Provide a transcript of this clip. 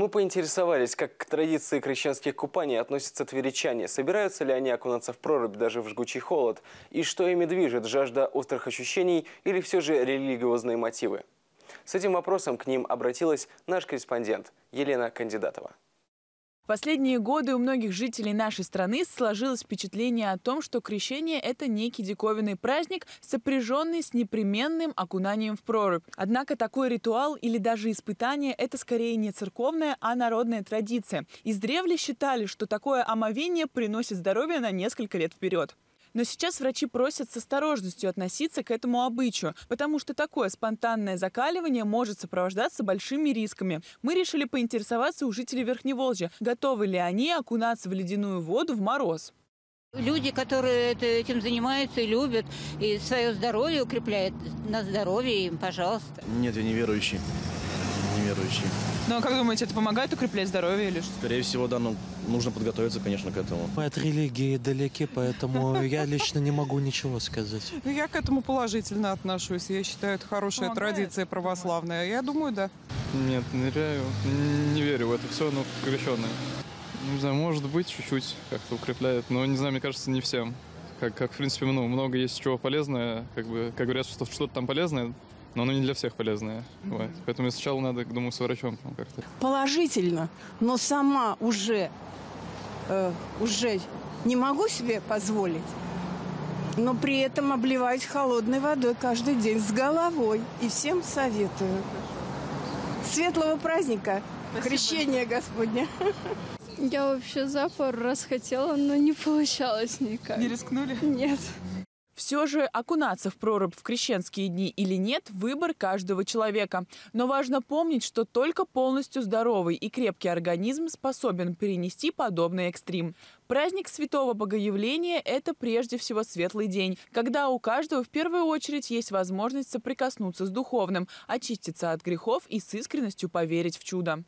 Мы поинтересовались, как к традиции крещенских купаний относятся тверичане. Собираются ли они окунаться в прорубь даже в жгучий холод? И что ими движет, жажда острых ощущений или все же религиозные мотивы? С этим вопросом к ним обратилась наш корреспондент Елена Кандидатова последние годы у многих жителей нашей страны сложилось впечатление о том, что крещение – это некий диковинный праздник, сопряженный с непременным окунанием в прорубь. Однако такой ритуал или даже испытание – это скорее не церковная, а народная традиция. Издревле считали, что такое омовение приносит здоровье на несколько лет вперед. Но сейчас врачи просят с осторожностью относиться к этому обычаю, потому что такое спонтанное закаливание может сопровождаться большими рисками. Мы решили поинтересоваться у жителей Верхневолжья, готовы ли они окунаться в ледяную воду в мороз. Люди, которые этим занимаются и любят, и свое здоровье укрепляют, на здоровье им, пожалуйста. Нет, я неверующий. Неверующий. Ну а как думаете, это помогает укреплять здоровье или что? Скорее всего, да, но ну, нужно подготовиться, конечно, к этому. Мы от религии далеки, поэтому я лично не могу ничего сказать. Ну, я к этому положительно отношусь. Я считаю, это хорошая традиция православная. Я думаю, да. Нет, ныряю. Не верю в это все, но крещенное. Не знаю, может быть, чуть-чуть как-то укрепляет, но не знаю, мне кажется, не всем. Как, как в принципе, ну, много есть чего полезное, как бы, как говорят, что что-то там полезное, но оно не для всех полезное. Mm-hmm. Вот. Поэтому сначала надо, думаю, с врачом там как-то. Положительно, но сама уже, э, уже не могу себе позволить. Но при этом обливаюсь холодной водой каждый день с головой. И всем советую. Светлого праздника! Спасибо. Крещения Господня! Я вообще за пару раз хотела, но не получалось никак. Не рискнули? Нет. Все же окунаться в прорубь в крещенские дни или нет – выбор каждого человека. Но важно помнить, что только полностью здоровый и крепкий организм способен перенести подобный экстрим. Праздник Святого Богоявления – это прежде всего светлый день, когда у каждого в первую очередь есть возможность соприкоснуться с духовным, очиститься от грехов и с искренностью поверить в чудо.